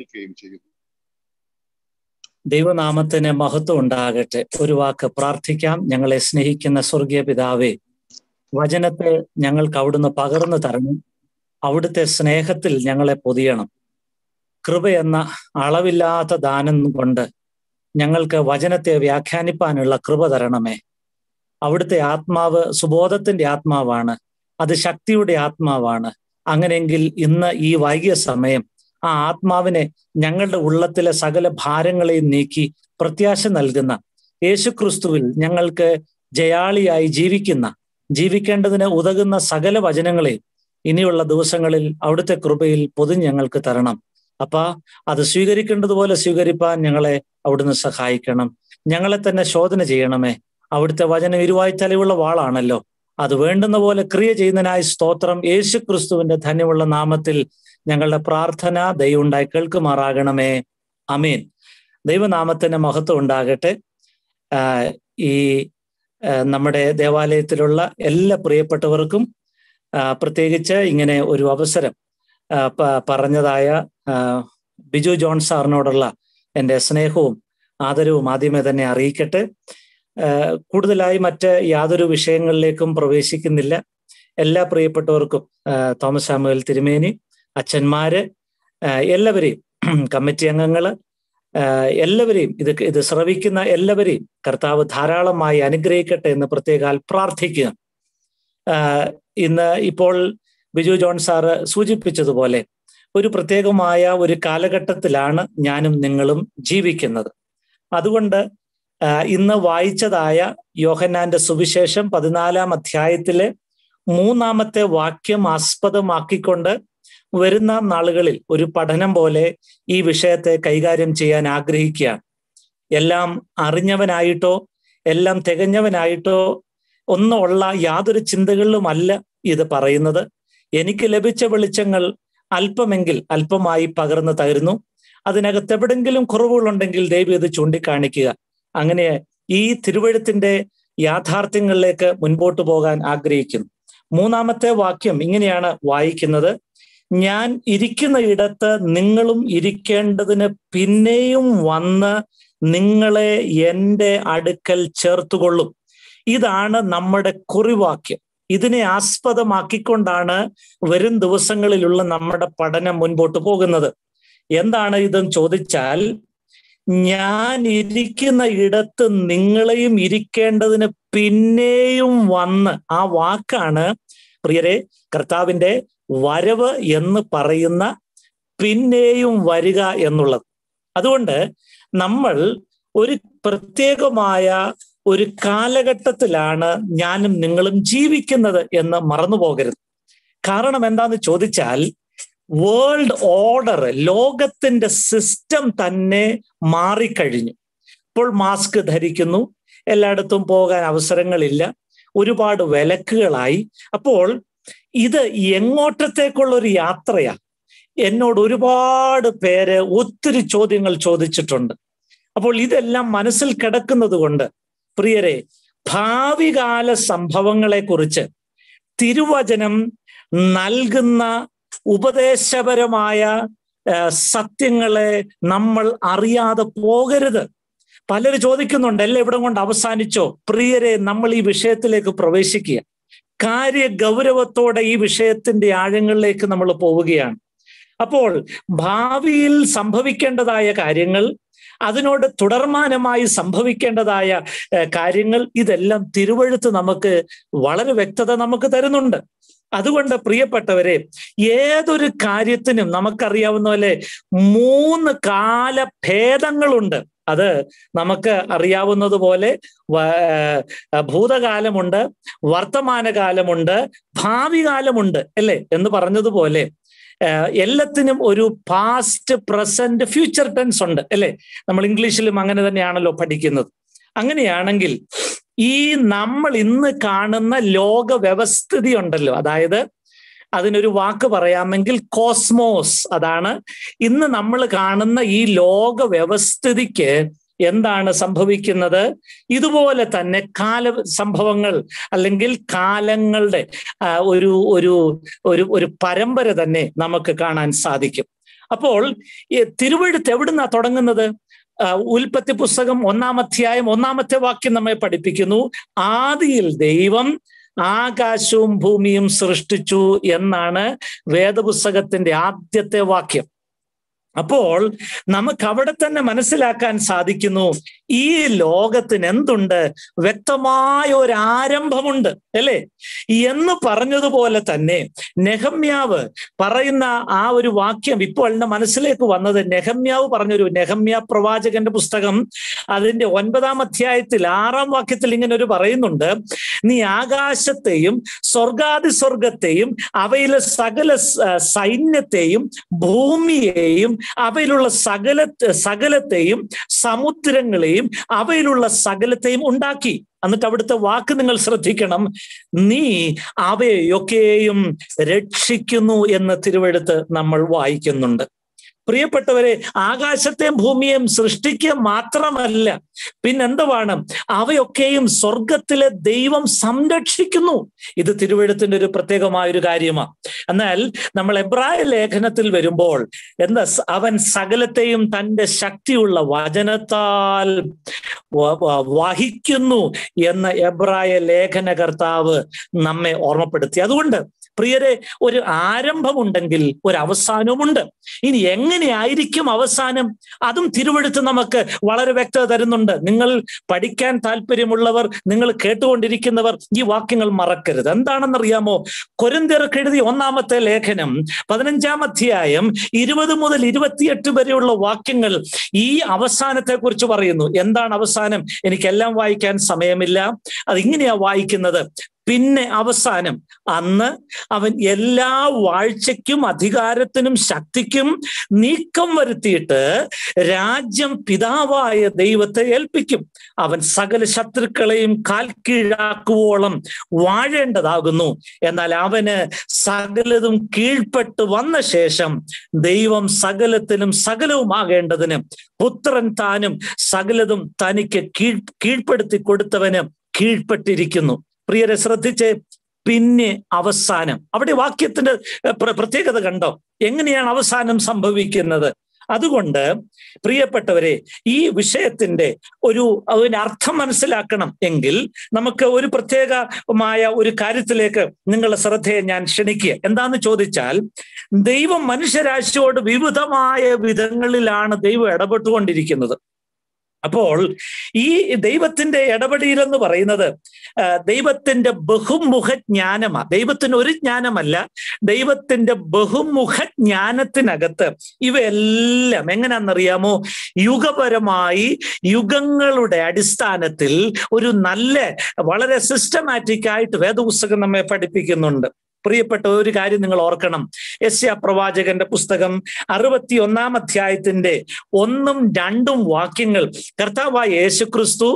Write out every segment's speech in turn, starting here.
നിൽക്കുകയും ചെയ്യുന്നു. ദൈവനാമത്തിന് മഹത്വം ഉണ്ടാകട്ടെ. ഒരു വാക്ക് പ്രാർത്ഥിക്കാം. ഞങ്ങളെ സ്നേഹിക്കുന്ന സ്വർഗീയ പിതാവേ വചനത്തെ ഞങ്ങൾക്ക് അവിടുന്ന് പകർന്നു തരണം. അവിടുത്തെ സ്നേഹത്തിൽ ഞങ്ങളെ പൊതിയണം. കൃപ എന്ന അളവില്ലാത്ത ദാനം കൊണ്ട് ഞങ്ങൾക്ക് വചനത്തെ വ്യാഖ്യാനിപ്പാനുള്ള കൃപ തരണമേ. അവിടുത്തെ ആത്മാവ് സുബോധത്തിന്റെ ആത്മാവാണ്. അത് ശക്തിയുടെ ആത്മാവാണ്. അങ്ങനെയെങ്കിൽ ഇന്ന് ഈ വൈകിയ സമയം ആ ആത്മാവിനെ ഞങ്ങളുടെ ഉള്ളത്തിലെ സകല ഭാരങ്ങളെയും നീക്കി പ്രത്യാശ നൽകുന്ന യേശുക്രിസ്തുവിൽ ഞങ്ങൾക്ക് ജയാളിയായി ജീവിക്കുന്ന ജീവിക്കേണ്ടതിന് ഉതകുന്ന സകല വചനങ്ങളെയും ഇനിയുള്ള ദിവസങ്ങളിൽ അവിടുത്തെ കൃപയിൽ പൊതു ഞങ്ങൾക്ക് തരണം. അപ്പ അത് സ്വീകരിക്കേണ്ടതുപോലെ സ്വീകരിപ്പാൻ ഞങ്ങളെ അവിടുന്ന് സഹായിക്കണം. ഞങ്ങളെ തന്നെ ശോധന ചെയ്യണമേ. അവിടുത്തെ വചനം ഇരുവായി തലയുള്ള വാളാണല്ലോ. അത് വേണ്ടുന്ന പോലെ ക്രിയ ചെയ്യുന്നതിനായി സ്തോത്രം യേശു ക്രിസ്തുവിന്റെ ധന്യമുള്ള നാമത്തിൽ ഞങ്ങളുടെ പ്രാർത്ഥന ദൈവം ഉണ്ടായി കേൾക്കുമാറാകണമേ. അമീൻ ദൈവനാമത്തിന് മഹത്വം ഉണ്ടാകട്ടെ. ഈ നമ്മുടെ ദേവാലയത്തിലുള്ള എല്ലാ പ്രിയപ്പെട്ടവർക്കും പ്രത്യേകിച്ച് ഇങ്ങനെ ഒരു അവസരം പറഞ്ഞതായ ബിജു ജോൺ സാറിനോടുള്ള എന്റെ സ്നേഹവും ആദരവും ആദ്യമേ തന്നെ അറിയിക്കട്ടെ. കൂടുതലായി മറ്റ് യാതൊരു വിഷയങ്ങളിലേക്കും പ്രവേശിക്കുന്നില്ല. എല്ലാ പ്രിയപ്പെട്ടവർക്കും തോമസ് സാമുവൽ തിരുമേനി. അച്ഛന്മാര് എല്ലാവരെയും കമ്മിറ്റി അംഗങ്ങൾ എല്ലാവരെയും ഇത് ഇത് ശ്രവിക്കുന്ന എല്ലാവരെയും കർത്താവ് ധാരാളമായി അനുഗ്രഹിക്കട്ടെ എന്ന് പ്രത്യേകാൽ പ്രാർത്ഥിക്കുക. ഇന്ന് ഇപ്പോൾ ബിജു ജോൺ സാറ് സൂചിപ്പിച്ചതുപോലെ ഒരു പ്രത്യേകമായ ഒരു കാലഘട്ടത്തിലാണ് ഞാനും നിങ്ങളും ജീവിക്കുന്നത്. അതുകൊണ്ട് ഇന്ന് വായിച്ചതായ യോഹന്നാന്റെ സുവിശേഷം പതിനാലാം അധ്യായത്തിലെ മൂന്നാമത്തെ വാക്യം ആസ്പദമാക്കിക്കൊണ്ട് വരുന്ന നാളുകളിൽ ഒരു പഠനം പോലെ ഈ വിഷയത്തെ കൈകാര്യം ചെയ്യാൻ ആഗ്രഹിക്കുകയാണ്. എല്ലാം അറിഞ്ഞവനായിട്ടോ എല്ലാം തികഞ്ഞവനായിട്ടോ ഒന്നുള്ള യാതൊരു ചിന്തകളിലുമല്ല ഇത് പറയുന്നത്. എനിക്ക് ലഭിച്ച വെളിച്ചങ്ങൾ അല്പമെങ്കിൽ അല്പമായി പകർന്നു തകരുന്നു അതിനകത്ത് എവിടെങ്കിലും കുറവുകളുണ്ടെങ്കിൽ ദൈവം ഇത് ചൂണ്ടിക്കാണിക്കുക. അങ്ങനെ ഈ തിരുവഴുത്തിന്റെ യാഥാർത്ഥ്യങ്ങളിലേക്ക് മുൻപോട്ട് പോകാൻ ആഗ്രഹിക്കുന്നു. മൂന്നാമത്തെ വാക്യം ഇങ്ങനെയാണ് വായിക്കുന്നത്. ഞാൻ ഇരിക്കുന്ന ഇടത്ത് നിങ്ങളും ഇരിക്കേണ്ടതിന് പിന്നെയും വന്ന് നിങ്ങളെ എന്റെ അടുക്കൽ ചേർത്തുകൊള്ളും. ഇതാണ് നമ്മുടെ കുറിവാക്യം. ഇതിനെ ആസ്പദമാക്കിക്കൊണ്ടാണ് വരും ദിവസങ്ങളിലുള്ള നമ്മുടെ പഠനം മുൻപോട്ട് പോകുന്നത്. എന്താണ് ഇതെന്ന് ചോദിച്ചാൽ ഞാൻ ഇരിക്കുന്ന ഇടത്ത് നിങ്ങളെയും ഇരിക്കേണ്ടതിന് പിന്നെയും വന്ന് ആ വാക്കാണ് പ്രിയരെ കർത്താവിന്റെ വരവ് എന്ന് പറയുന്ന പിന്നെയും വരിക എന്നുള്ളത്. അതുകൊണ്ട് നമ്മൾ ഒരു പ്രത്യേകമായ ഒരു കാലഘട്ടത്തിലാണ് ഞാനും നിങ്ങളും ജീവിക്കുന്നത് എന്ന് മറന്നു പോകരുത് കാരണം എന്താന്ന് ചോദിച്ചാൽ വേൾഡ് ഓർഡർ ലോകത്തിന്റെ സിസ്റ്റം തന്നെ മാറിക്കഴിഞ്ഞു. ഇപ്പോൾ മാസ്ക് ധരിക്കുന്നു എല്ലായിടത്തും പോകാൻ അവസരങ്ങളില്ല. ഒരുപാട് വിലക്കുകളായി. അപ്പോൾ ഇത് എങ്ങോട്ടത്തേക്കുള്ള ഒരു യാത്രയാ? എന്നോട് ഒരുപാട് പേര് ഒത്തിരി ചോദ്യങ്ങൾ ചോദിച്ചിട്ടുണ്ട്. അപ്പോൾ ഇതെല്ലാം മനസ്സിൽ കിടക്കുന്നത് കൊണ്ട് പ്രിയരെ ഭാവികാല സംഭവങ്ങളെ കുറിച്ച് തിരുവചനം നൽകുന്ന ഉപദേശപരമായ സത്യങ്ങളെ നമ്മൾ അറിയാതെ പോകരുത്. പലര് ചോദിക്കുന്നുണ്ട് എല്ലാം ഇവിടെ കൊണ്ട് അവസാനിച്ചോ? പ്രിയരെ നമ്മൾ ഈ വിഷയത്തിലേക്ക് പ്രവേശിക്കുക. കാര്യ ഗൗരവത്തോടെ ഈ വിഷയത്തിന്റെ ആഴങ്ങളിലേക്ക് നമ്മൾ പോവുകയാണ്. അപ്പോൾ ഭാവിയിൽ സംഭവിക്കേണ്ടതായ കാര്യങ്ങൾ അതിനോട് തുടർമാനമായി സംഭവിക്കേണ്ടതായ കാര്യങ്ങൾ ഇതെല്ലാം തിരുവഴുത്ത് നമുക്ക് വളരെ വ്യക്തത നമുക്ക് തരുന്നുണ്ട്. അതുകൊണ്ട് പ്രിയപ്പെട്ടവരെ ഏതൊരു കാര്യത്തിനും നമുക്കറിയാവുന്ന പോലെ മൂന്ന് കാല ഭേദങ്ങളുണ്ട് അത് നമുക്ക് അറിയാവുന്നത് പോലെ ഭൂതകാലമുണ്ട് വർത്തമാനകാലമുണ്ട് ഭാവി കാലമുണ്ട് അല്ലേ? എന്ന് പറഞ്ഞതുപോലെ എല്ലാത്തിനും ഒരു പാസ്റ്റ് പ്രസന്റ് ഫ്യൂച്ചർ ടെൻസ് ഉണ്ട് അല്ലേ? നമ്മൾ ഇംഗ്ലീഷിലും അങ്ങനെ തന്നെയാണല്ലോ പഠിക്കുന്നത്. അങ്ങനെയാണെങ്കിൽ ഈ നമ്മൾ ഇന്ന് കാണുന്ന ലോക വ്യവസ്ഥിതി ഉണ്ടല്ലോ അതായത് അതിനൊരു വാക്ക് പറയാമെങ്കിൽ കോസ്മോസ് അതാണ്. ഇന്ന് നമ്മൾ കാണുന്ന ഈ ലോക വ്യവസ്ഥിതിക്ക് എന്താണ് സംഭവിക്കുന്നത്? ഇതുപോലെ തന്നെ കാല സംഭവങ്ങൾ അല്ലെങ്കിൽ കാലങ്ങളുടെ ഒരു ഒരു ഒരു ഒരു പരമ്പര തന്നെ നമുക്ക് കാണാൻ സാധിക്കും. അപ്പോൾ തിരുവഴുത്ത് എവിടുന്നാ തുടങ്ങുന്നത്? ഉൽപ്പത്തി പുസ്തകം ഒന്നാം അധ്യായം ഒന്നാമത്തെ വാക്യം നമ്മെ പഠിപ്പിക്കുന്നു. ആദിയിൽ ദൈവം ആകാശവും ഭൂമിയും സൃഷ്ടിച്ചു എന്നാണ് വേദപുസ്തകത്തിന്റെ ആദ്യത്തെ വാക്യം. അപ്പോൾ നമുക്ക് അവിടെ തന്നെ മനസ്സിലാക്കാൻ സാധിക്കുന്നു. ഈ ലോകത്തിന് എന്തുണ്ട് വ്യക്തമായ ഒരു ആരംഭമുണ്ട് അല്ലേ? എന്ന് പറഞ്ഞതുപോലെ തന്നെ നെഹമ്യാവ് പറയുന്ന ആ ഒരു വാക്യം ഇപ്പോൾ എന്റെ മനസ്സിലേക്ക് വന്നത് നെഹമ്യാവ് പറഞ്ഞൊരു നെഹമ്യ പ്രവാചകന്റെ പുസ്തകം അതിന്റെ ഒൻപതാം അധ്യായത്തിൽ ആറാം വാക്യത്തിൽ ഇങ്ങനെ ഒരു പറയുന്നുണ്ട് നീ ആകാശത്തെയും സ്വർഗാദി സ്വർഗത്തെയും അവയിലെ സകല സൈന്യത്തെയും ഭൂമിയെയും അവയിലുള്ള സകല സകലത്തെയും സമുദ്രങ്ങളെയും അവയിലുള്ള സകലത്തെയും ഉണ്ടാക്കി. എന്നിട്ട് അവിടുത്തെ വാക്ക് നിങ്ങൾ ശ്രദ്ധിക്കണം. നീ അവയൊക്കെയും രക്ഷിക്കുന്നു എന്ന് തിരുവെടുത്ത് നമ്മൾ വായിക്കുന്നുണ്ട്. പ്രിയപ്പെട്ടവരെ ആകാശത്തെയും ഭൂമിയെയും സൃഷ്ടിക്കുക മാത്രമല്ല പിന്നെന്തുവാണ്? അവയൊക്കെയും സ്വർഗത്തിലെ ദൈവം സംരക്ഷിക്കുന്നു. ഇത് തിരുവഴുത്തിന്റെ ഒരു പ്രത്യേകമായ ഒരു കാര്യമാണ് എന്നാൽ നമ്മൾ എബ്രായ ലേഖനത്തിൽ വരുമ്പോൾ എന്താ അവൻ സകലത്തെയും തന്റെ ശക്തിയുള്ള വചനത്താൽ വഹിക്കുന്നു എന്ന എബ്രായ ലേഖനകർത്താവ് നമ്മെ ഓർമ്മപ്പെടുത്തി. അതുകൊണ്ട് പ്രിയരെ ഒരു ആരംഭമുണ്ടെങ്കിൽ ഒരു അവസാനവുമുണ്ട് ഇനി എങ്ങനെയായിരിക്കും അവസാനം? അതും തിരുവെടുത്ത് നമുക്ക് വളരെ വ്യക്തത തരുന്നുണ്ട്. നിങ്ങൾ പഠിക്കാൻ താല്പര്യമുള്ളവർ നിങ്ങൾ കേട്ടുകൊണ്ടിരിക്കുന്നവർ ഈ വാക്യങ്ങൾ മറക്കരുത്. എന്താണെന്നറിയാമോ? കൊരിന്തിയർക്ക് എഴുതിയ ഒന്നാമത്തെ ലേഖനം പതിനഞ്ചാം അധ്യായം ഇരുപത് മുതൽ ഇരുപത്തിയെട്ട് വരെയുള്ള വാക്യങ്ങൾ ഈ അവസാനത്തെ കുറിച്ച് പറയുന്നു. എന്താണ് അവസാനം? എനിക്കെല്ലാം വായിക്കാൻ സമയമില്ല. അതിങ്ങനെയാ വായിക്കുന്നത്. പിന്നെ അവസാനം അന്ന് അവൻ എല്ലാ വാഴ്ചയ്ക്കും അധികാരത്തിനും ശക്തിക്കും നീക്കം വരുത്തിയിട്ട് രാജ്യം പിതാവായ ദൈവത്തെ ഏൽപ്പിക്കും. അവൻ സകല ശത്രുക്കളെയും കാൽ കീഴാക്കുവോളം വാഴേണ്ടതാകുന്നു. എന്നാൽ അവന് സകലതും കീഴ്പ്പെട്ട് വന്ന ശേഷം ദൈവം സകലത്തിനും സകലവുമാകേണ്ടതിന് പുത്രൻ താനും സകലതും തനിക്ക് കീഴ് കീഴ്പ്പെടുത്തി കൊടുത്തവന് കീഴ്പ്പെട്ടിരിക്കുന്നു. പ്രിയരെ ശ്രദ്ധിച്ച്. പിന്നെ അവസാനം. അവിടെ വാക്യത്തിന്റെ പ്രത്യേകത കണ്ടോ? എങ്ങനെയാണ് അവസാനം സംഭവിക്കുന്നത്? അതുകൊണ്ട് പ്രിയപ്പെട്ടവരെ ഈ വിഷയത്തിന്റെ ഒരു അർത്ഥം മനസ്സിലാക്കണം എങ്കിൽ നമുക്ക് ഒരു പ്രത്യേകമായ ഒരു കാര്യത്തിലേക്ക് നിങ്ങളുടെ ശ്രദ്ധയെ ഞാൻ ക്ഷണിക്കുക. എന്താന്ന് ചോദിച്ചാൽ ദൈവം മനുഷ്യരാശിയോട് വിവിധമായ വിധങ്ങളിലാണ് ദൈവം ഇടപെട്ടുകൊണ്ടിരിക്കുന്നത്. അപ്പോൾ ഈ ദൈവത്തിന്റെ ഇടപെടൽ എന്ന് പറയുന്നത് ദൈവത്തിന്റെ ബഹുമുഖ ജ്ഞാനമാണ് ദൈവത്തിന് ഒരു ജ്ഞാനമല്ല ദൈവത്തിന്റെ ബഹുമുഖ ജ്ഞാനത്തിനകത്ത് ഇവയെല്ലാം എങ്ങനെയാണെന്നറിയാമോ? യുഗപരമായി യുഗങ്ങളുടെ അടിസ്ഥാനത്തിൽ ഒരു നല്ല വളരെ സിസ്റ്റമാറ്റിക് ആയിട്ട് വേദപുസ്തകം നമ്മെ പഠിപ്പിക്കുന്നുണ്ട്. പ്രിയപ്പെട്ട ഒരു കാര്യം നിങ്ങൾ ഓർക്കണം. എസ് എ പ്രവാചകന്റെ പുസ്തകം അറുപത്തി ഒന്നാം അധ്യായത്തിന്റെ ഒന്നും രണ്ടും വാക്യങ്ങൾ കർത്താവായ യേശുക്രിസ്തു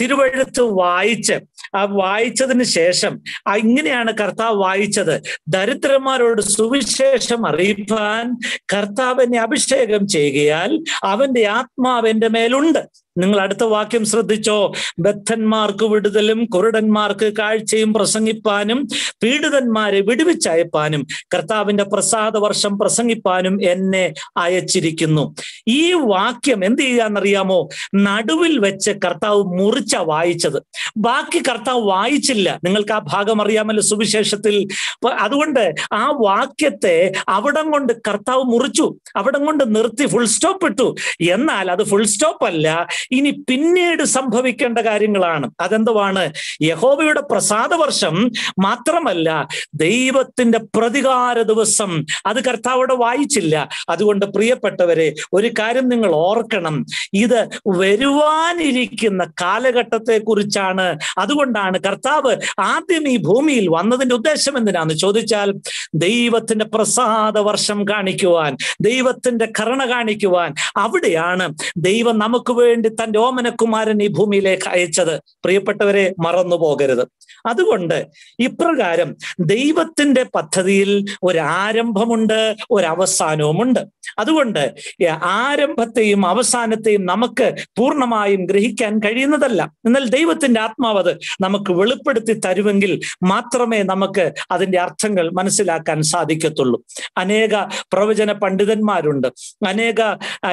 തിരുവഴുത്ത് വായിച്ച് ആ വായിച്ചതിന് ശേഷം ഇങ്ങനെയാണ് കർത്താവ് വായിച്ചത്. ദരിദ്രന്മാരോട് സുവിശേഷം അറിയിപ്പാൻ കർത്താവിനെ അഭിഷേകം ചെയ്യുകയാൽ അവന്റെ ആത്മാവ് എന്റെ മേലുണ്ട്. നിങ്ങൾ അടുത്ത വാക്യം ശ്രദ്ധിച്ചോ? ബദ്ധന്മാർക്ക് വിടുതലും കുരുടന്മാർക്ക് കാഴ്ചയും പ്രസംഗിപ്പാനും പീഡിതന്മാരെ വിടുവിച്ചയപ്പാനും കർത്താവിന്റെ പ്രസാദ വർഷം പ്രസംഗിപ്പാനും എന്നെ അയച്ചിരിക്കുന്നു. ഈ വാക്യം എന്ത് ചെയ്യാന്നറിയാമോ? നടുവിൽ വെച്ച് കർത്താവ് മുറിച്ച വായിച്ചത്. ബാക്കി കർത്താവ് വായിച്ചില്ല. നിങ്ങൾക്ക് ആ ഭാഗം അറിയാമല്ലോ സുവിശേഷത്തിൽ. അതുകൊണ്ട് ആ വാക്യത്തെ അവിടം കൊണ്ട് കർത്താവ് മുറിച്ചു. അവിടം കൊണ്ട് നിർത്തി ഫുൾ സ്റ്റോപ്പ് ഇട്ടു. എന്നാൽ അത് ഫുൾ സ്റ്റോപ്പ് അല്ല. ഇനി പിന്നീട് സംഭവിക്കേണ്ട കാര്യങ്ങളാണ്. അതെന്തുവാണ്? യഹോബയുടെ പ്രസാദ വർഷം മാത്രമല്ല ദൈവത്തിന്റെ പ്രതികാര ദിവസം അത് കർത്താവോടെ വായിച്ചില്ല. അതുകൊണ്ട് പ്രിയപ്പെട്ടവരെ ഒരു കാര്യം നിങ്ങൾ ഓർക്കണം. ഇത് വരുവാനിരിക്കുന്ന കാലഘട്ടത്തെ കുറിച്ചാണ് അതുകൊണ്ടാണ് കർത്താവ് ആദ്യം ഈ ഭൂമിയിൽ വന്നതിന്റെ ഉദ്ദേശം എന്തിനാന്ന് ചോദിച്ചാൽ ദൈവത്തിന്റെ പ്രസാദ വർഷം കാണിക്കുവാൻ ദൈവത്തിന്റെ കരുണ കാണിക്കുവാൻ. അവിടെയാണ് ദൈവം നമുക്ക് വേണ്ടി തന്റെ ഓമനക്കുമാരൻ ഈ ഭൂമിയിലേക്ക് അയച്ചത്. പ്രിയപ്പെട്ടവരെ മറന്നു പോകരുത്. അതുകൊണ്ട് ഇപ്രകാരം ദൈവത്തിന്റെ പദ്ധതിയിൽ ഒരു ആരംഭമുണ്ട് ഒരു അവസാനവുമുണ്ട് അതുകൊണ്ട് ആരംഭത്തെയും അവസാനത്തെയും നമുക്ക് പൂർണമായും ഗ്രഹിക്കാൻ കഴിയുന്നതല്ല. എന്നാൽ ദൈവത്തിന്റെ ആത്മാവ് അത് നമുക്ക് വെളിപ്പെടുത്തി തരുമെങ്കിൽ മാത്രമേ നമുക്ക് അതിന്റെ അർത്ഥങ്ങൾ മനസ്സിലാക്കാൻ സാധിക്കത്തുള്ളൂ. അനേക പ്രവചന പണ്ഡിതന്മാരുണ്ട്. അനേക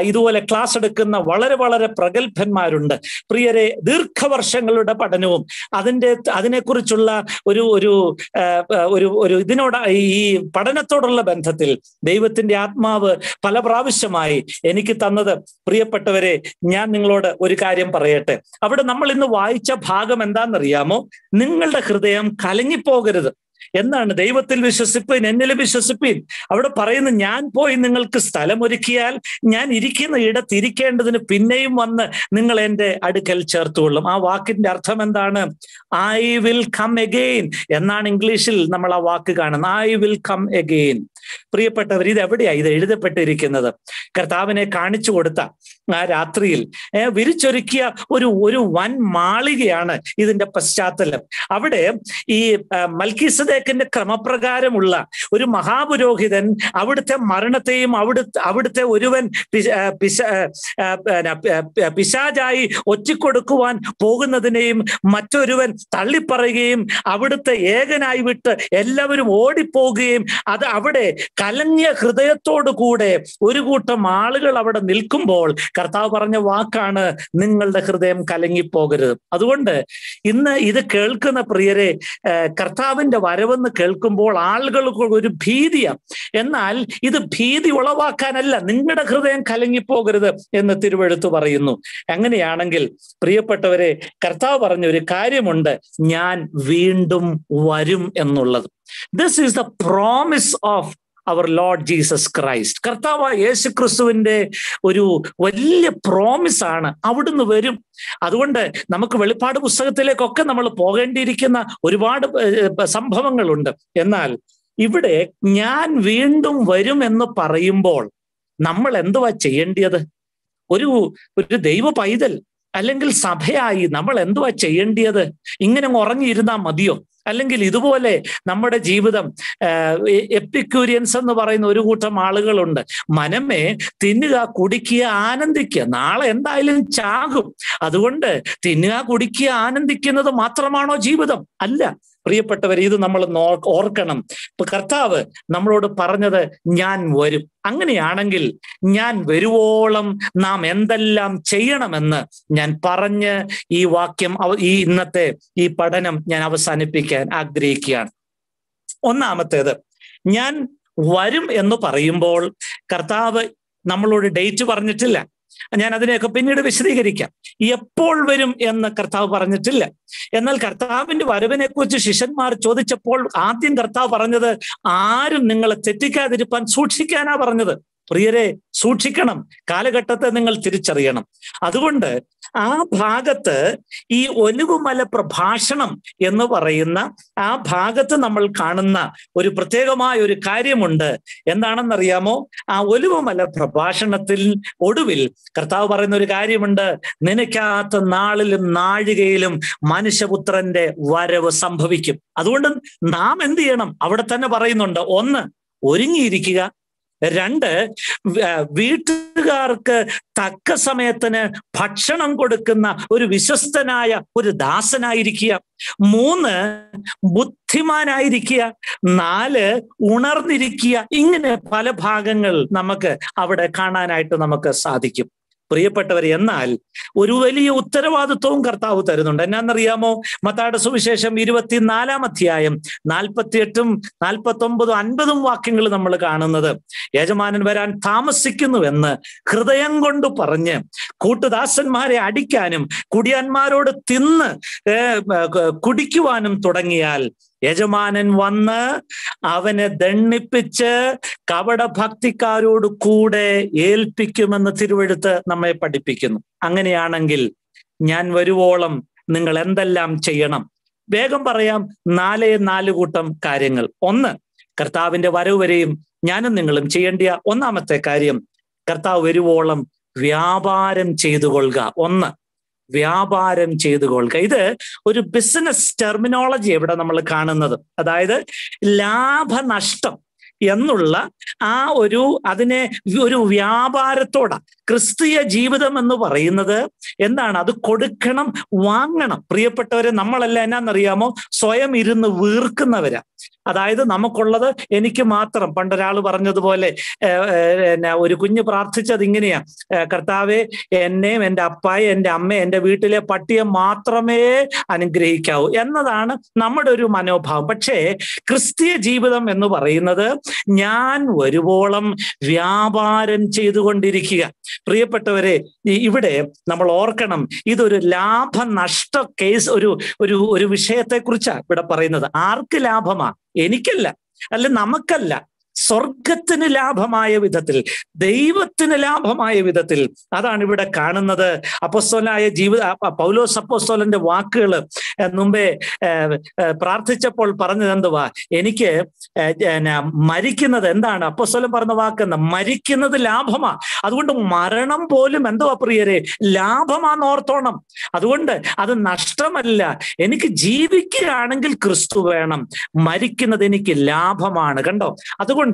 ഇതുപോലെ ക്ലാസ് എടുക്കുന്ന വളരെ വളരെ പ്രഗത്ഭന്മാരുണ്ട് പ്രിയരെ ദീർഘവർഷങ്ങളുടെ പഠനവും അതിന്റെ അതിനെക്കുറിച്ചുള്ള ഒരു ഒരു ഒരു ഒരു ഇതിനോട് ഈ പഠനത്തോടുള്ള ബന്ധത്തിൽ ദൈവത്തിന്റെ ആത്മാവ് പല പ്രാവശ്യമായി എനിക്ക് തന്നത്. പ്രിയപ്പെട്ടവരെ ഞാൻ നിങ്ങളോട് ഒരു കാര്യം പറയട്ടെ. അവിടെ നമ്മൾ ഇന്ന് വായിച്ച ഭാഗം എന്താണെന്നറിയാമോ? നിങ്ങളുടെ ഹൃദയം കലങ്ങിപ്പോകരുത്. എന്നാണ് ദൈവത്തിൽ വിശ്വസിപ്പീൻ? എന്നിൽ വിശ്വസിപ്പീൻ? അവിടെ പറയുന്ന ഞാൻ പോയി നിങ്ങൾക്ക് സ്ഥലമൊരുക്കിയാൽ ഞാൻ ഇരിക്കുന്ന ഇടത്തിരിക്കേണ്ടതിന് പിന്നെയും വന്ന് നിങ്ങൾ എന്റെ അടുക്കൽ ചേർത്തുകൊള്ളും. ആ വാക്കിന്റെ അർത്ഥം എന്താണ്? ഐ വിൽ കം എഗെയിൻ എന്നാണ് ഇംഗ്ലീഷിൽ നമ്മൾ ആ വാക്ക് കാണുന്നത്. ഐ വിൽ കം എഗെയിൻ പ്രിയപ്പെട്ടവർ ഇത് എവിടെയാണ് ഇത് എഴുതപ്പെട്ടിരിക്കുന്നത്? കർത്താവിനെ കാണിച്ചു കൊടുത്ത ആ രാത്രിയിൽ വിരിച്ചൊരുക്കിയ ഒരു ഒരു വൻ മാളികയാണ് ഇതിന്റെ പശ്ചാത്തലം. അവിടെ ഈ മൽക്കീസദേക്കിന്റെ ക്രമപ്രകാരമുള്ള ഒരു മഹാപുരോഹിതൻ അവിടുത്തെ മരണത്തെയും അവിടുത്തെ അവിടുത്തെ ഒരുവൻ പിശ പിശാചായി ഒറ്റിക്കൊടുക്കുവാൻ പോകുന്നതിനെയും മറ്റൊരുവൻ തള്ളിപ്പറയുകയും അവിടുത്തെ ഏകനായി വിട്ട് എല്ലാവരും ഓടിപ്പോകുകയും അത് അവിടെ കലങ്ങിയ ഹൃദയത്തോടു കൂടെ ഒരു കൂട്ടം ആളുകൾ അവിടെ നിൽക്കുമ്പോൾ കർത്താവ് പറഞ്ഞ വാക്കാണ് നിങ്ങളുടെ ഹൃദയം കലങ്ങിപ്പോകരുത്. അതുകൊണ്ട് ഇന്ന് ഇത് കേൾക്കുന്ന പ്രിയരെ കർത്താവിന്റെ വരവെന്ന് കേൾക്കുമ്പോൾ ആളുകൾക്ക് ഒരു ഭീതിയാണ് എന്നാൽ ഇത് ഭീതി ഉളവാക്കാനല്ല നിങ്ങളുടെ ഹൃദയം കലങ്ങിപ്പോകരുത് എന്ന് തിരുവെഴുത്ത് പറയുന്നു. അങ്ങനെയാണെങ്കിൽ പ്രിയപ്പെട്ടവരെ കർത്താവ് പറഞ്ഞ ഒരു കാര്യമുണ്ട് ഞാൻ വീണ്ടും വരും എന്നുള്ളത്. This is the promise of our Lord Jesus Christ കർത്താവ് യേശു ക്രിസ്തുവിന്റെ ഒരു വലിയ പ്രോമിസ് ആണ് അവിടുന്ന് വരും. അതുകൊണ്ട് നമുക്ക് വെളിപ്പാട് പുസ്തകത്തിലേക്കൊക്കെ നമ്മൾ പോകേണ്ടിയിരിക്കുന്ന ഒരുപാട് സംഭവങ്ങളുണ്ട്. എന്നാൽ ഇവിടെ ഞാൻ വീണ്ടും വരും എന്ന് പറയുമ്പോൾ നമ്മൾ എന്തുവാ ചെയ്യേണ്ടത് ഒരു ഒരു ദൈവ പൈതൽ അല്ലെങ്കിൽ സഭയായി നമ്മൾ എന്തുവാ ചെയ്യേണ്ടത് ഇങ്ങനെ ഉറങ്ങിയിരുന്നാൽ മതിയോ? അല്ലെങ്കിൽ ഇതുപോലെ നമ്മുടെ ജീവിതം എപ്പിക്യൂരിയൻസ് എന്ന് പറയുന്ന ഒരു കൂട്ടം ആളുകളുണ്ട്. മനമേ തിന്നുക കുടിക്കുക ആനന്ദിക്കുക. നാളെ എന്തായാലും ചാകും. അതുകൊണ്ട് തിന്നുക കുടിക്കുക ആനന്ദിക്കുന്നത് മാത്രമാണോ ജീവിതം? അല്ല. പ്രിയപ്പെട്ടവർ ഇത് നമ്മൾ ഓർക്കണം. ഇപ്പൊ കർത്താവ് നമ്മളോട് പറഞ്ഞത് ഞാൻ വരും. അങ്ങനെയാണെങ്കിൽ ഞാൻ വരുവോളം നാം എന്തെല്ലാം ചെയ്യണമെന്ന് ഞാൻ പറഞ്ഞ് ഈ വാക്യം ഈ ഇന്നത്തെ ഈ പഠനം ഞാൻ അവസാനിപ്പിക്കാൻ ആഗ്രഹിക്കുകയാണ്. ഒന്നാമത്തേത് ഞാൻ വരും എന്ന് പറയുമ്പോൾ കർത്താവ് നമ്മളോട് ഡേറ്റ് പറഞ്ഞിട്ടില്ല. ഞാൻ അതിനെയൊക്കെ പിന്നീട് വിശദീകരിക്കാം. എപ്പോൾ വരും എന്ന് കർത്താവ് പറഞ്ഞിട്ടില്ല. എന്നാൽ കർത്താവിന്റെ വരവിനെ കുറിച്ച് ശിഷ്യന്മാർ ചോദിച്ചപ്പോൾ ആദ്യം കർത്താവ് പറഞ്ഞത് ആരും നിങ്ങളെ തെറ്റിക്കാതിരിപ്പാൻ സൂക്ഷിക്കാനാ പറഞ്ഞത്. പ്രിയരെ സൂക്ഷിക്കണം. കാലഘട്ടത്തെ നിങ്ങൾ തിരിച്ചറിയണം. അതുകൊണ്ട് ആ ഭാഗത്ത് ഈ ഒലിവുമല പ്രഭാഷണം എന്ന് പറയുന്ന ആ ഭാഗത്ത് നമ്മൾ കാണുന്ന ഒരു പ്രത്യേകമായ ഒരു കാര്യമുണ്ട്. എന്താണെന്നറിയാമോ? ആ ഒലിവുമല പ്രഭാഷണത്തിൽ ഒടുവിൽ കർത്താവ് പറയുന്ന ഒരു കാര്യമുണ്ട്. നിനക്കാത്ത നാളിലും നാഴികയിലും മനുഷ്യപുത്രന്റെ വരവ് സംഭവിക്കും. അതുകൊണ്ട് നാം എന്ത് ചെയ്യണം? അവിടെ തന്നെ പറയുന്നുണ്ട്. ഒന്ന് ഒരുങ്ങിയിരിക്കുക. രണ്ട് വീട്ടുകാർക്ക് തക്ക സമയത്തിന് ഭക്ഷണം കൊടുക്കുന്ന ഒരു വിശ്വസ്തനായ ഒരു ദാസനായിരിക്കുക. മൂന്ന് ബുദ്ധിമാനായിരിക്കുക. നാല് ഉണർന്നിരിക്കുക. ഇങ്ങനെ പല ഭാഗങ്ങൾ നമുക്ക് അവിടെ കാണാനായിട്ട് നമുക്ക് സാധിക്കും. പ്രിയപ്പെട്ടവർ എന്നാൽ ഒരു വലിയ ഉത്തരവാദിത്വവും കർത്താവ് തരുന്നുണ്ട്. എന്നാന്നറിയാമോ? മത്തായുടെ സുവിശേഷം ഇരുപത്തിനാലാം അധ്യായം നാൽപ്പത്തിയെട്ടും നാൽപ്പത്തി ഒമ്പതും അൻപതും വാക്യങ്ങൾ നമ്മൾ കാണുന്നത്. യജമാനൻ വരാൻ താമസിക്കുന്നുവെന്ന് ഹൃദയം കൊണ്ട് പറഞ്ഞ് കൂട്ടുദാസന്മാരെ അടിക്കാനും കുടിയന്മാരോട് തിന്ന് കുടിക്കുവാനും തുടങ്ങിയാൽ യജമാനൻ വന്ന് അവനെ ദണ്ണിപ്പിച്ച് കപടഭക്തിക്കാരോട് കൂടെ ഏൽപ്പിക്കുമെന്ന് തിരുവെടുത്ത് നമ്മെ പഠിപ്പിക്കുന്നു. അങ്ങനെയാണെങ്കിൽ ഞാൻ വരുവോളം നിങ്ങൾ എന്തെല്ലാം ചെയ്യണം? വേഗം പറയാം നാലേ നാല് കൂട്ടം കാര്യങ്ങൾ. ഒന്ന് കർത്താവിന്റെ വരവ് വരെയും ഞാനും നിങ്ങളും ചെയ്യേണ്ടിയ ഒന്നാമത്തെ കാര്യം കർത്താവ് വരുവോളം വ്യാപാരം ചെയ്തു കൊള്ളുക ഒന്ന് വ്യാപാരം ചെയ്തു കൊള്ളുക. ഇത് ഒരു ബിസിനസ് ടെർമിനോളജി ഇവിടെ നമ്മൾ കാണുന്നത്. അതായത് ലാഭനഷ്ടം എന്നുള്ള ആ ഒരു അതിനെ ഒരു വ്യാപാരത്തോട. ക്രിസ്തീയ ജീവിതം എന്ന് പറയുന്നത് എന്താണ്? അത് കൊടുക്കണം വാങ്ങണം. പ്രിയപ്പെട്ടവരെ നമ്മളല്ല എന്നാന്നറിയാമോ? സ്വയം ഇരുന്ന് വീർക്കുന്നവരാ. അതായത് നമുക്കുള്ളത് എനിക്ക് മാത്രം. പണ്ടൊരാൾ പറഞ്ഞതുപോലെ ഒരു കുഞ്ഞ് പ്രാർത്ഥിച്ചത് ഇങ്ങനെയാ. കർത്താവെ എന്നെയും എന്റെ അപ്പായി എന്റെ അമ്മ എന്റെ വീട്ടിലെ പട്ടിയെ മാത്രമേ അനുഗ്രഹിക്കാവൂ. എന്നതാണ് നമ്മുടെ ഒരു മനോഭാവം. പക്ഷേ ക്രിസ്തീയ ജീവിതം എന്ന് പറയുന്നത് ഞാൻ വരുവോളം വ്യാപാരം ചെയ്തുകൊണ്ടിരിക്കുക. പ്രിയപ്പെട്ടവരെ ഇവിടെ നമ്മൾ ഓർക്കണം ഇതൊരു ലാഭനഷ്ട കേസ് ഒരു ഒരു ഒരു വിഷയത്തെക്കുറിച്ചാണ് ഇവിടെ പറയുന്നത്. ആർക്ക് ലാഭമാ? എനിക്കല്ല അല്ല നമുക്കല്ല. സ്വർഗത്തിന് ലാഭമായ വിധത്തിൽ ദൈവത്തിന് ലാഭമായ വിധത്തിൽ അതാണ് ഇവിടെ കാണുന്നത്. അപ്പസ്തോലായ ജീവിത പൗലോസ് അപ്പോസ്തോലന്റെ വാക്കുകൾ മുമ്പേ പ്രാർത്ഥിച്ചപ്പോൾ പറഞ്ഞത് എന്തുവാ എനിക്ക് മരിക്കുന്നത് എന്താണ്? അപ്പസ്തോലൻ പറഞ്ഞ വാക്കെന്ന് മരിക്കുന്നത് ലാഭമാ. അതുകൊണ്ട് മരണം പോലും എന്തുവാ പ്രിയരെ? ലാഭമാന്ന് ഓർത്തോണം. അതുകൊണ്ട് അത് നഷ്ടമല്ല. എനിക്ക് ജീവിക്കുകയാണെങ്കിൽ ക്രിസ്തു വേണം. മരിക്കുന്നത് എനിക്ക് ലാഭമാണ്. കണ്ടോ? അതുകൊണ്ട്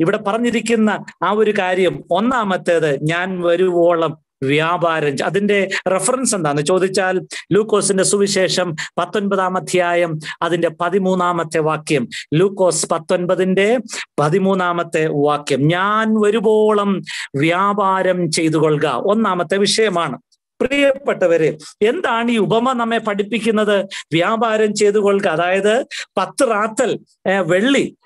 ഇവിടെ പറഞ്ഞിരിക്കുന്ന ആ ഒരു കാര്യം ഒന്നാമത്തേത് ഞാൻ വരുവോളം വ്യാപാരം അതിന്റെ റെഫറൻസ് എന്താന്ന് ചോദിച്ചാൽ ലൂക്കോസിന്റെ സുവിശേഷം പത്തൊൻപതാം അധ്യായം അതിന്റെ പതിമൂന്നാമത്തെ വാക്യം. ലൂക്കോസ് പത്തൊൻപതിന്റെ പതിമൂന്നാമത്തെ വാക്യം. ഞാൻ വരുവോളം വ്യാപാരം ചെയ്തു കൊള്ളുക ഒന്നാമത്തെ വിഷയമാണ്. പ്രിയപ്പെട്ടവരെ എന്താണ് ഈ ഉപമ നമ്മെ പഠിപ്പിക്കുന്നത്? വ്യാപാരം ചെയ്തു കൊള്ളുക അതായത് പത്ത് റാത്തൽ വെള്ളി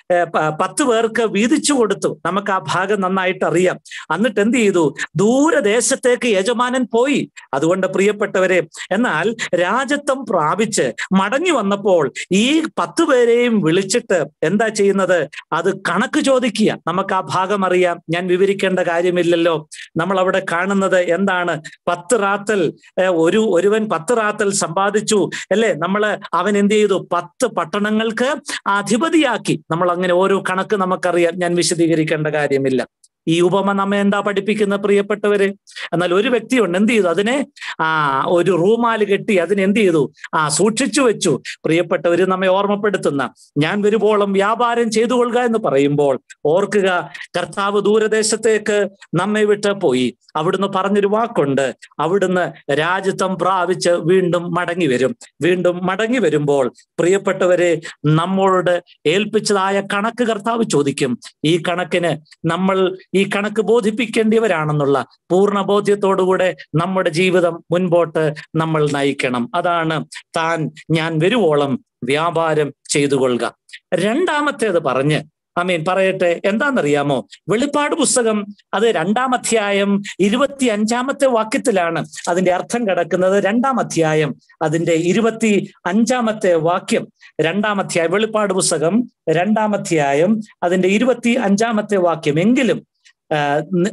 പത്ത് പേർക്ക് വീതിച്ചു കൊടുത്തു. നമുക്ക് ആ ഭാഗം നന്നായിട്ട് അറിയാം. എന്നിട്ട് എന്ത് ചെയ്തു? ദൂരദേശത്തേക്ക് യജമാനൻ പോയി. അതുകൊണ്ട് പ്രിയപ്പെട്ടവരെ എന്നാൽ രാജത്വം പ്രാപിച്ച് മടങ്ങി വന്നപ്പോൾ ഈ പത്ത് പേരെയും വിളിച്ചിട്ട് എന്താ ചെയ്യുന്നത്? അത് കണക്ക് ചോദിക്കുക. നമുക്ക് ആ ഭാഗം അറിയാം. ഞാൻ വിവരിക്കേണ്ട കാര്യമില്ലല്ലോ. നമ്മൾ അവിടെ കാണുന്നത് എന്താണ്? പത്ത് റാത്തൽ ഒരു ഒരുവൻ പത്ത് റാത്തൽ സമ്പാദിച്ചു. അല്ലേ? നമ്മൾ അവൻ എന്ത് ചെയ്തു? പത്ത് പട്ടണങ്ങൾക്ക് അധിപതിയാക്കി നമ്മൾ അങ്ങനെ ഓരോ കണക്ക് നമുക്കറിയാം ഞാൻ വിശദീകരിക്കേണ്ട കാര്യമില്ല. ഈ ഉപമ നമ്മെ എന്താ പഠിപ്പിക്കുന്ന പ്രിയപ്പെട്ടവര്? എന്നാൽ ഒരു വ്യക്തിയുണ്ട് എന്ത് ചെയ്തു? അതിനെ ആ ഒരു റൂമാൽ കെട്ടി അതിനെ എന്ത് ചെയ്തു? ആ സൂക്ഷിച്ചു വെച്ചു. പ്രിയപ്പെട്ടവര് നമ്മെ ഓർമ്മപ്പെടുത്തുന്ന ഞാൻ വരുമ്പോളും വ്യാപാരം ചെയ്തു കൊള്ളുക എന്ന് പറയുമ്പോൾ ഓർക്കുക കർത്താവ് ദൂരദേശത്തേക്ക് നമ്മെ വിട്ട് പോയി. അവിടുന്ന് പറഞ്ഞൊരു വാക്കുണ്ട് അവിടുന്ന് രാജ്യത്വം പ്രാപിച്ച് വീണ്ടും മടങ്ങി വരും. വീണ്ടും മടങ്ങി വരുമ്പോൾ പ്രിയപ്പെട്ടവരെ നമ്മളോട് ഏൽപ്പിച്ചതായ കണക്ക് കർത്താവ് ചോദിക്കും. ഈ കണക്കിന് നമ്മൾ ഈ കണക്ക് ബോധിപ്പിക്കേണ്ടിയവരാണെന്നുള്ള പൂർണ ബോധ്യത്തോടുകൂടെ നമ്മുടെ ജീവിതം മുൻപോട്ട് നമ്മൾ നയിക്കണം. അതാണ് താൻ ഞാൻ വരുവോളം വ്യാപാരം ചെയ്തു കൊള്ളുക രണ്ടാമത്തേത് പറഞ്ഞ് അമീൻ പറയട്ടെ എന്താണെന്നറിയാമോ? വെളിപ്പാട് പുസ്തകം അത് രണ്ടാം അധ്യായം ഇരുപത്തി അഞ്ചാമത്തെ വാക്യത്തിലാണ് അതിന്റെ അർത്ഥം കിടക്കുന്നത്. രണ്ടാം അധ്യായം അതിന്റെ ഇരുപത്തി അഞ്ചാമത്തെ വാക്യം. രണ്ടാം അധ്യായം വെളിപ്പാട് പുസ്തകം രണ്ടാം അധ്യായം അതിന്റെ ഇരുപത്തി അഞ്ചാമത്തെ വാക്യം. എങ്കിലും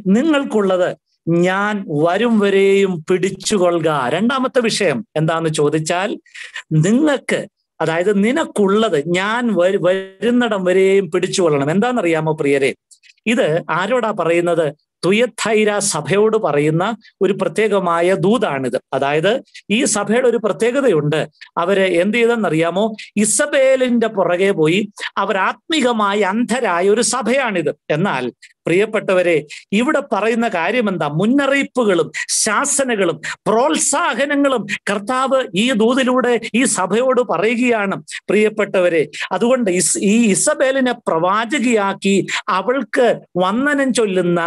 നിങ്ങൾക്കുള്ളത് ഞാൻ വരും വരെയും പിടിച്ചുകൊള്ളുക രണ്ടാമത്തെ വിഷയം എന്താന്ന് ചോദിച്ചാൽ നിങ്ങൾക്ക് അതായത് നിനക്കുള്ളത് ഞാൻ വരുന്നിടം വരെയും പിടിച്ചുകൊള്ളണം എന്താണെന്നറിയാമോ പ്രിയരെ? ഇത് ആരോടാ പറയുന്നത്? തുയത്തൈര സഭയോട് പറയുന്ന ഒരു പ്രത്യേകമായ ദൂതാണിത്. അതായത് ഈ സഭയുടെ ഒരു പ്രത്യേകതയുണ്ട്. അവർ എന്ത് ചെയ്തെന്നറിയാമോ? ഇസബേലിന്റെ പുറകെ പോയി അവർ ആത്മീകമായി അന്ധരായ ഒരു സഭയാണിത്. എന്നാൽ പ്രിയപ്പെട്ടവരെ ഇവിടെ പറയുന്ന കാര്യം എന്താ മുന്നറിയിപ്പുകളും ശാസനകളും പ്രോത്സാഹനങ്ങളും കർത്താവ് ഈ ദൂതിലൂടെ ഈ സഭയോട് പറയുകയാണ്. പ്രിയപ്പെട്ടവരെ അതുകൊണ്ട് ഈ ഇസബേലിനെ പ്രവാചകിയാക്കി അവൾക്ക് വന്ദനം ചൊല്ലുന്ന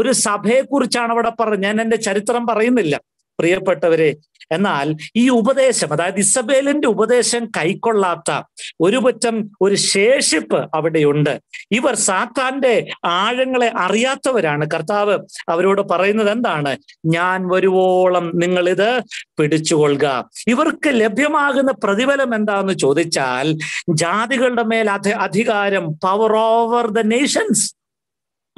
ഒരു സഭയെക്കുറിച്ചാണ് അവിടെ പറഞ്ഞത്. ഞാൻ എന്റെ ചരിത്രം പറയുന്നില്ല. പ്രിയപ്പെട്ടവരെ എന്നാൽ ഈ ഉപദേശം അതായത് ഇസബേലിന്റെ ഉപദേശം കൈക്കൊള്ളാത്ത ഒരു പറ്റം ഒരു ശേഷിപ്പ് അവിടെയുണ്ട്. ഇവർ സാത്താന്റെ ആഴങ്ങളെ അറിയാത്തവരാണ്. കർത്താവ് അവരോട് പറയുന്നത് എന്താണ്? ഞാൻ വരുവോളം നിങ്ങൾ ഇത് പിടിച്ചുകൊള്ളുക. ഇവർക്ക് ലഭ്യമാകുന്ന പ്രതിഫലം എന്താന്ന് ചോദിച്ചാൽ ജാതികളുടെ മേൽ അധികാരം പവർ ഓവർ ദ നേഷൻസ്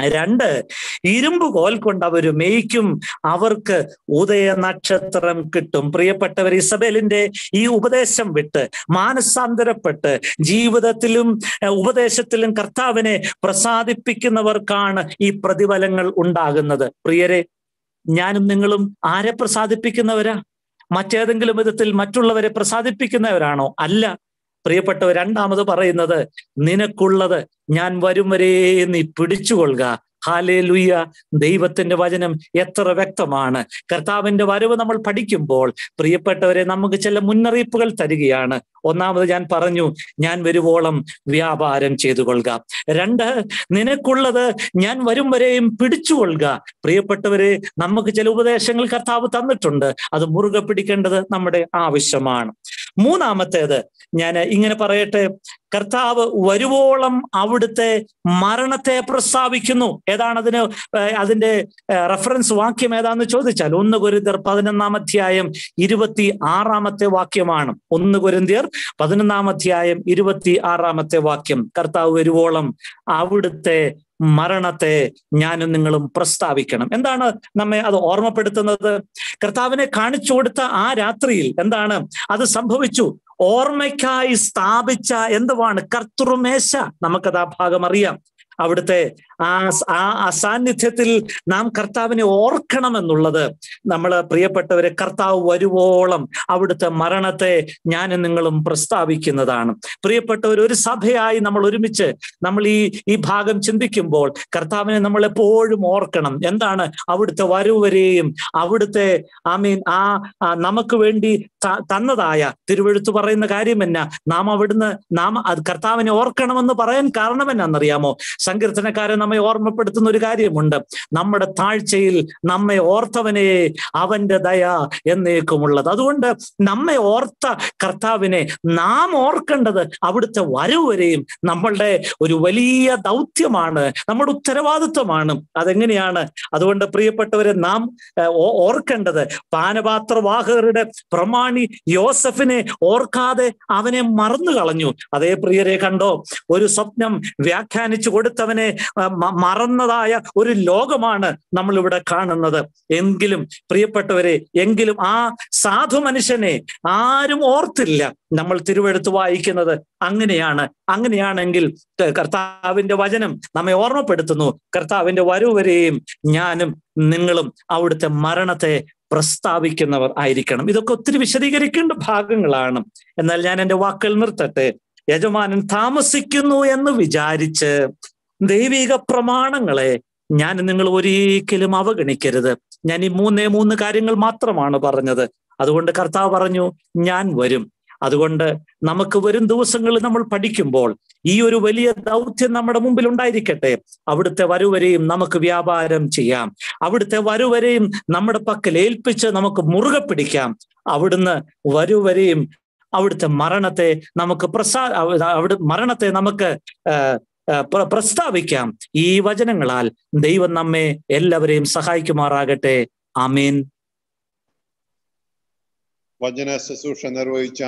രണ്ട് ഇരുമ്പ് കോൽ കൊണ്ട് അവർ മേയ്ക്കും. അവർക്ക് ഉദയ നക്ഷത്രം കിട്ടും. പ്രിയപ്പെട്ടവർ ഇസബേലിന്റെ ഈ ഉപദേശം വിട്ട് മാനസാന്തരപ്പെട്ട് ജീവിതത്തിലും ഉപദേശത്തിലും കർത്താവിനെ പ്രസാദിപ്പിക്കുന്നവർക്കാണ് ഈ പ്രതിഫലങ്ങൾ ഉണ്ടാകുന്നത്. പ്രിയരെ ഞാനും നിങ്ങളും ആരെ പ്രസാദിപ്പിക്കുന്നവരാ? മറ്റേതെങ്കിലും വിധത്തിൽ മറ്റുള്ളവരെ പ്രസാദിപ്പിക്കുന്നവരാണോ? അല്ല. പ്രിയപ്പെട്ടവർ രണ്ടാമത് പറയുന്നത് നിനക്കുള്ളത് ഞാൻ വരും വരെ നീ പിടിച്ചുകൊള്ളുക. ഹാലേ ലുയ്യ ദൈവത്തിന്റെ വചനം എത്ര വ്യക്തമാണ്. കർത്താവിന്റെ വരവ് നമ്മൾ പഠിക്കുമ്പോൾ പ്രിയപ്പെട്ടവരെ നമുക്ക് ചില മുന്നറിയിപ്പുകൾ തരികയാണ്. ഒന്നാമത് ഞാൻ പറഞ്ഞു ഞാൻ വരുവോളം വ്യാപാരം ചെയ്തു കൊള്ളുക രണ്ട് നിനക്കുള്ളത് ഞാൻ വരും വരെയും പിടിച്ചുകൊള്ളുക. പ്രിയപ്പെട്ടവരെ നമുക്ക് ചില ഉപദേശങ്ങൾ കർത്താവ് തന്നിട്ടുണ്ട്. അത് മുറുകെ പിടിക്കേണ്ടത് നമ്മുടെ ആവശ്യമാണ്. മൂന്നാമത്തേത് ഞാൻ ഇങ്ങനെ പറയട്ടെ കർത്താവ് വരുവോളം അവിടുത്തെ മരണത്തെ പ്രസ്താവിക്കുന്നു. ഏതാണ് അതിന് അതിന്റെ റെഫറൻസ് വാക്യം ഏതാന്ന് ചോദിച്ചാൽ ഒന്ന് കുരുന്തിയർ പതിനൊന്നാം അധ്യായം ഇരുപത്തി ആറാമത്തെ വാക്യമാണ്. ഒന്ന് കുരുന്തിയർ പതിനൊന്നാം അധ്യായം ഇരുപത്തി ആറാമത്തെ വാക്യം. കർത്താവ് വരുവോളം അവിടുത്തെ മരണത്തെ ഞാനും നിങ്ങളും പ്രസ്താവിക്കണം. എന്താണ് നമ്മെ അത് ഓർമ്മപ്പെടുത്തുന്നത്? കർത്താവിനെ കാണിച്ചു കൊടുത്ത ആ രാത്രിയിൽ എന്താണ്? അത് സംഭവിച്ചു. ഓർമ്മയ്ക്കായി സ്ഥാപിച്ച എന്തുവാണ്? കർത്തൃമേശ. നമുക്കത് ആ ഭാഗം അറിയാം. അവിടുത്തെ ആ ആ അസാന്നിധ്യത്തിൽ നാം കർത്താവിനെ ഓർക്കണം എന്നുള്ളത് നമ്മൾ പ്രിയപ്പെട്ടവരെ കർത്താവ് വരുവോളം അവിടുത്തെ മരണത്തെ ഞാനും നിങ്ങളും പ്രസ്താവിക്കുന്നതാണ്. പ്രിയപ്പെട്ടവർ ഒരു സഭയായി നമ്മൾ ഒരുമിച്ച് നമ്മൾ ഈ ഈ ഭാഗം ചിന്തിക്കുമ്പോൾ കർത്താവിനെ നമ്മൾ എപ്പോഴും ഓർക്കണം. എന്താണ്? അവിടുത്തെ വരുവരെയും അവിടുത്തെ ഐ മീൻ ആ നമുക്ക് വേണ്ടി തന്നതായ തിരുവഴുത്ത് പറയുന്ന കാര്യം എന്നാ? നാം അവിടുന്ന് നാം കർത്താവിനെ ഓർക്കണമെന്ന് പറയാൻ കാരണം എന്നാന്നറിയാമോ സങ്കീർത്തനക്കാരൻ നമ്മെ ഓർമ്മപ്പെടുത്തുന്ന ഒരു കാര്യമുണ്ട്. നമ്മുടെ താഴ്ചയിൽ നമ്മെ ഓർത്തവനെ അവന്റെ ദയ എന്നേക്കുമുള്ളത്. അതുകൊണ്ട് നമ്മെ ഓർത്ത കർത്താവിനെ നാം ഓർക്കേണ്ടത് അവിടുത്തെ വരവുവരെയും നമ്മളുടെ ഒരു വലിയ ദൗത്യമാണ് നമ്മുടെ ഉത്തരവാദിത്വമാണ്. അതെങ്ങനെയാണ്? അതുകൊണ്ട് പ്രിയപ്പെട്ടവരെ നാം ഓർക്കേണ്ടത് പാനപാത്രവാഹകരുടെ പ്രമാണി യോസഫിനെ ഓർക്കാതെ അവനെ മറന്നു കളഞ്ഞു അതേ പ്രിയരെ കണ്ടോ? ഒരു സ്വപ്നം വ്യാഖ്യാനിച്ചു കൊടുത്തവനെ മറന്നതായ ഒരു ലോകമാണ് നമ്മൾ ഇവിടെ കാണുന്നത്. എങ്കിലും പ്രിയപ്പെട്ടവരെ എങ്കിലും ആ സാധു മനുഷ്യനെ ആരും ഓർത്തില്ല നമ്മൾ തിരുവെടുത്ത് വായിക്കുന്നത്. അങ്ങനെയാണ്. അങ്ങനെയാണെങ്കിൽ കർത്താവിന്റെ വചനം നമ്മെ ഓർമ്മപ്പെടുത്തുന്നു. കർത്താവിന്റെ വരുവരെയും ഞാനും നിങ്ങളും അവിടുത്തെ മരണത്തെ പ്രസ്താവിക്കുന്നവർ ആയിരിക്കണം. ഇതൊക്കെ ഒത്തിരി വിശദീകരിക്കേണ്ട ഭാഗങ്ങളാണ്. എന്നാൽ ഞാൻ എന്റെ വാക്കുകൾ നിർത്തട്ടെ. യജമാനൻ താമസിക്കുന്നു എന്ന് വിചാരിച്ച് ദൈവിക പ്രമാണങ്ങളെ ഞാൻ നിങ്ങൾ ഒരിക്കലും അവഗണിക്കരുത്. ഞാൻ ഈ മൂന്നേ മൂന്ന് കാര്യങ്ങൾ മാത്രമാണ് പറഞ്ഞത്. അതുകൊണ്ട് കർത്താവ് പറഞ്ഞു ഞാൻ വരും. അതുകൊണ്ട് നമുക്ക് വരും ദിവസങ്ങളിൽ നമ്മൾ പഠിക്കുമ്പോൾ ഈ ഒരു വലിയ ദൗത്യം നമ്മുടെ മുമ്പിൽ ഉണ്ടായിരിക്കട്ടെ. അവിടുത്തെ വരുവരെയും നമുക്ക് വ്യാപാരം ചെയ്യാം. അവിടുത്തെ വരുവരെയും നമ്മുടെ പക്കൽ ഏൽപ്പിച്ച് നമുക്ക് മുറുകെ പിടിക്കാം. അവിടുന്ന് വരുവരെയും അവിടുത്തെ മരണത്തെ നമുക്ക് പ്രസാ അവിടെ മരണത്തെ നമുക്ക് പ്രസ്താവിക്കാം ഈ വചനങ്ങളാൽ ദൈവം നമ്മെ എല്ലാവരെയും സഹായിക്കുമാറാകട്ടെ. ആമീൻ. വചന ശുശ്രൂഷ നിർവഹിച്ച